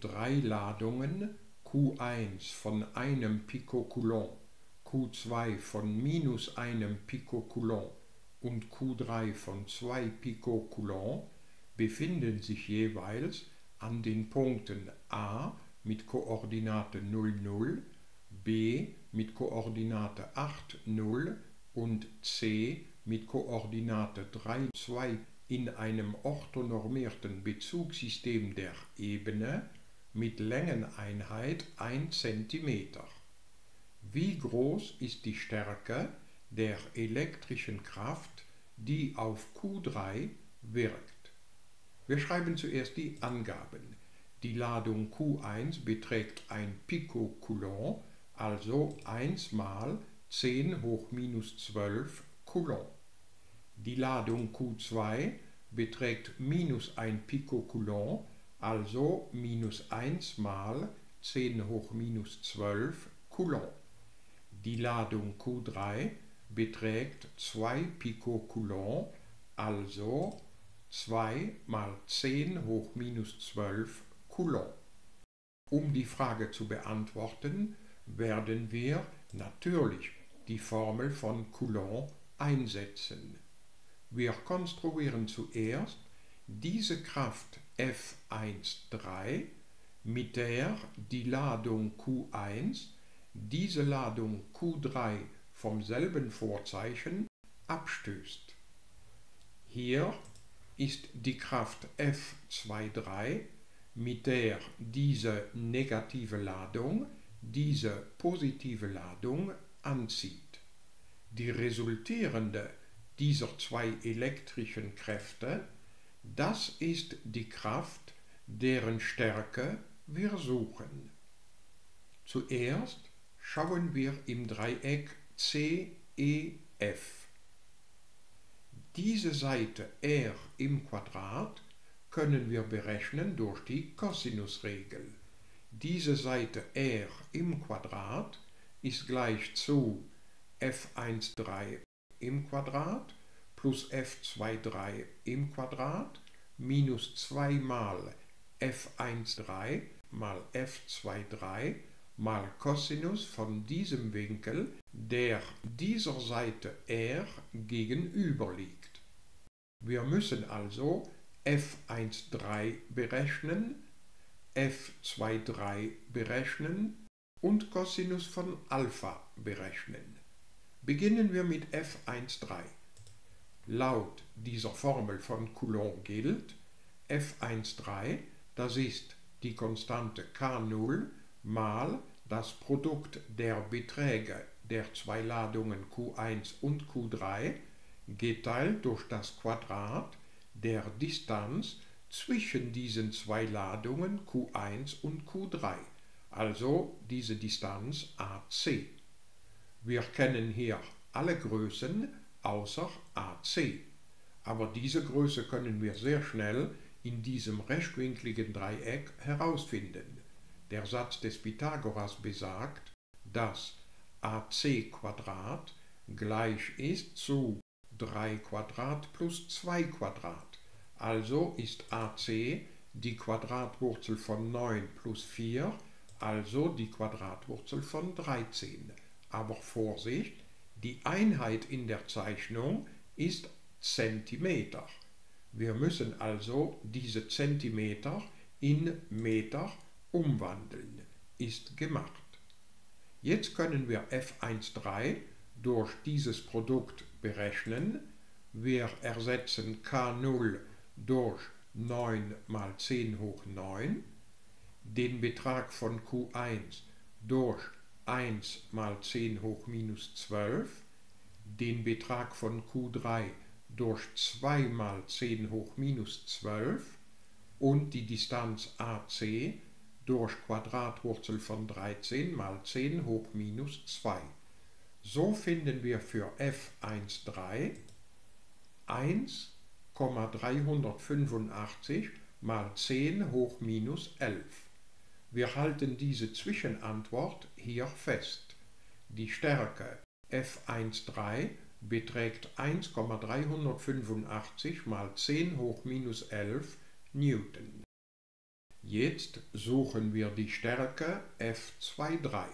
drei Ladungen Q1 von einem Picocoulomb, Q2 von minus einem Picocoulomb und Q3 von 2 Picocoulomb befinden sich jeweils an den Punkten A mit Koordinate 0, 0, B mit Koordinate 8, 0 und C mit Koordinate 3, 2 in einem orthonormierten Bezugssystem der Ebene mit Längeneinheit 1 cm. Wie groß ist die Stärke der elektrischen Kraft, die auf Q3 wirkt? Wir schreiben zuerst die Angaben. Die Ladung Q1 beträgt ein Picocoulomb, also 1 mal 10 hoch minus 12 Coulomb. Die Ladung Q2 beträgt minus 1 Picocoulomb, also minus 1 mal 10 hoch minus 12 Coulomb. Die Ladung Q3 beträgt 2 Picocoulomb, also 2 mal 10 hoch minus 12 Coulomb. Um die Frage zu beantworten, werden wir natürlich die Formel von Coulomb einsetzen. Wir konstruieren zuerst diese Kraft F1,3, mit der die Ladung Q1 diese Ladung Q3 vom selben Vorzeichen abstößt. Hier ist die Kraft F23, mit der diese negative Ladung diese positive Ladung anzieht. Die resultierende dieser zwei elektrischen Kräfte, das ist die Kraft, deren Stärke wir suchen. Zuerst schauen wir im Dreieck CEF. Diese Seite r im Quadrat können wir berechnen durch die Cosinusregel. Diese Seite r im Quadrat ist gleich zu f1,3 im Quadrat plus f2,3 im Quadrat minus 2 mal f1,3 mal f2,3 mal Cosinus von diesem Winkel, der dieser Seite r gegenüber liegt. Wir müssen also f1,3 berechnen, f2,3 berechnen und Cosinus von Alpha berechnen. Beginnen wir mit f1,3. Laut dieser Formel von Coulomb gilt f1,3, das ist die Konstante K0 mal das Produkt der Beträge der zwei Ladungen Q1 und Q3 geteilt durch das Quadrat der Distanz zwischen diesen zwei Ladungen Q1 und Q3, also diese Distanz AC. Wir kennen hier alle Größen außer AC, aber diese Größe können wir sehr schnell in diesem rechtwinkligen Dreieck herausfinden. Der Satz des Pythagoras besagt, dass AC gleich ist zu 3 Quadrat plus 2 Quadrat. Also ist AC die Quadratwurzel von 9 plus 4, also die Quadratwurzel von 13. Aber Vorsicht, die Einheit in der Zeichnung ist Zentimeter. Wir müssen also diese Zentimeter in Meter umwandeln. Ist gemacht. Jetzt können wir f1,3 durch dieses Produkt berechnen. Wir ersetzen k0 durch 9 mal 10 hoch 9, den Betrag von q1 durch 1 mal 10 hoch minus 12, den Betrag von q3 durch 2 mal 10 hoch minus 12 und die Distanz AC durch Quadratwurzel von 13 mal 10 hoch minus 2. So finden wir für f1,3 1,385 mal 10 hoch minus 11. Wir halten diese Zwischenantwort hier fest. Die Stärke F1,3 beträgt 1,385 mal 10 hoch minus 11 Newton. Jetzt suchen wir die Stärke F23.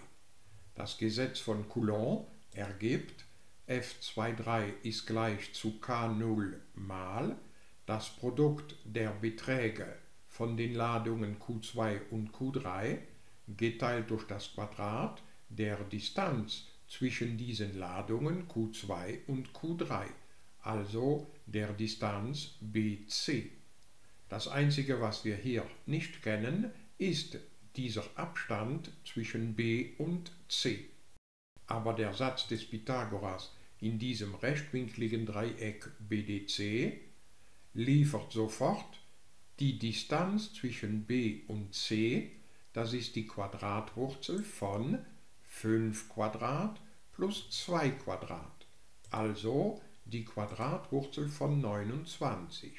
Das Gesetz von Coulomb ergibt, F23 ist gleich zu K0 mal das Produkt der Beträge von den Ladungen Q2 und Q3 geteilt durch das Quadrat der Distanz zwischen diesen Ladungen Q2 und Q3, also der Distanz BC. Das Einzige, was wir hier nicht kennen, ist dieser Abstand zwischen B und C. Aber der Satz des Pythagoras in diesem rechtwinkligen Dreieck BDC liefert sofort die Distanz zwischen b und c, das ist die Quadratwurzel von 5 Quadrat plus 2 Quadrat, also die Quadratwurzel von 29.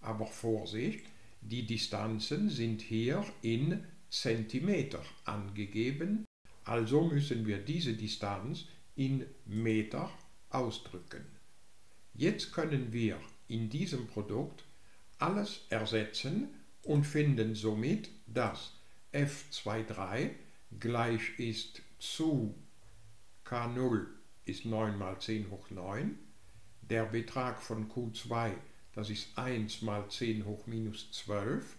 Aber Vorsicht, die Distanzen sind hier in Zentimeter angegeben, also müssen wir diese Distanz in Meter ausdrücken. Jetzt können wir in diesem Produkt alles ersetzen und finden somit, dass f23 gleich ist zu k0 ist 9 mal 10 hoch 9, der Betrag von q2, das ist 1 mal 10 hoch minus 12,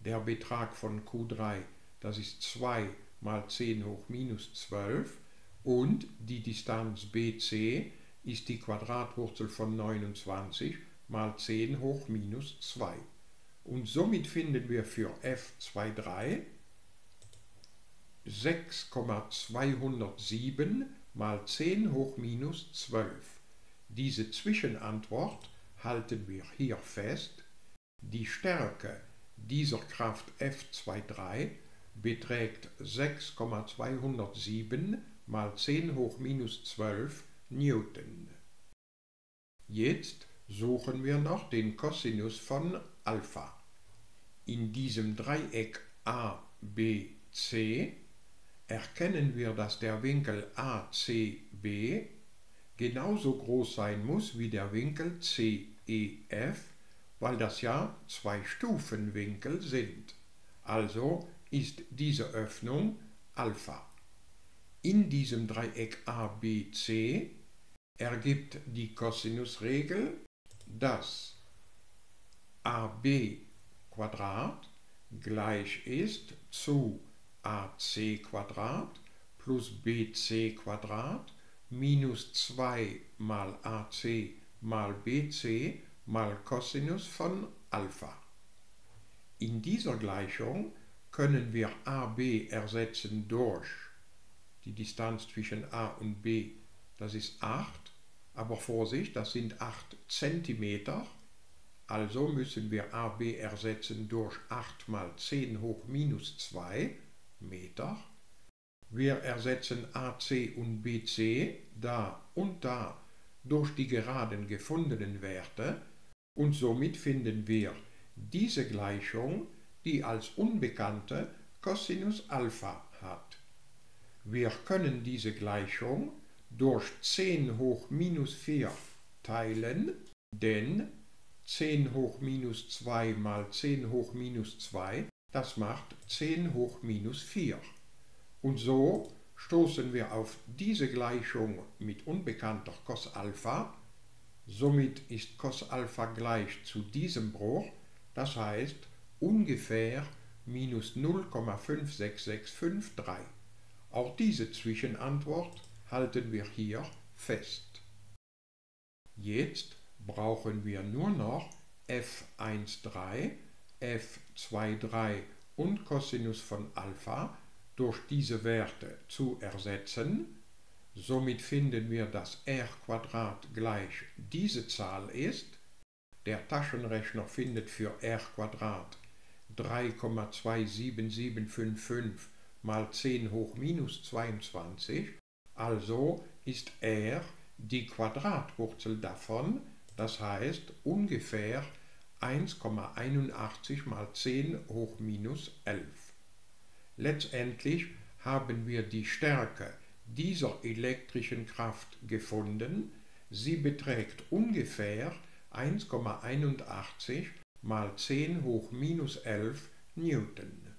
der Betrag von q3, das ist 2 mal 10 hoch minus 12 und die Distanz BC ist die Quadratwurzel von 29 mal 10 hoch minus 2. Und somit finden wir für F23 6,207 mal 10 hoch minus 12. Diese Zwischenantwort halten wir hier fest. Die Stärke dieser Kraft F23 beträgt 6,207 mal 10 hoch minus 12 Newton. Jetzt suchen wir noch den Cosinus von Alpha. In diesem Dreieck ABC erkennen wir, dass der Winkel ACB genauso groß sein muss wie der Winkel CEF, weil das ja zwei Stufenwinkel sind. Also ist diese Öffnung Alpha. In diesem Dreieck ABC ergibt die Cosinusregel dass ab gleich ist zu ac plus bc minus 2 mal ac mal bc mal Cosinus von Alpha. In dieser Gleichung können wir AB ersetzen durch die Distanz zwischen a und b, das ist 8, aber Vorsicht, das sind 8 cm, also müssen wir AB ersetzen durch 8 mal 10 hoch minus 2 Meter. Wir ersetzen AC und BC da und da durch die geraden gefundenen Werte und somit finden wir diese Gleichung, die als Unbekannte Cosinus Alpha hat. Wir können diese Gleichung durch 10 hoch minus 4 teilen, denn 10 hoch minus 2 mal 10 hoch minus 2, das macht 10 hoch minus 4. Und so stoßen wir auf diese Gleichung mit unbekannter cos Alpha. Somit ist cos Alpha gleich zu diesem Bruch, das heißt ungefähr minus 0,56653. Auch diese Zwischenantwort halten wir hier fest. Jetzt brauchen wir nur noch f1,3, f2,3 und Cosinus von Alpha durch diese Werte zu ersetzen. Somit finden wir, dass r gleich diese Zahl ist. Der Taschenrechner findet für r 3,27755 mal 10 hoch minus 22 also ist r die Quadratwurzel davon, das heißt ungefähr 1,81 mal 10 hoch minus 11. Letztendlich haben wir die Stärke dieser elektrischen Kraft gefunden. Sie beträgt ungefähr 1,81 mal 10 hoch minus 11 Newton.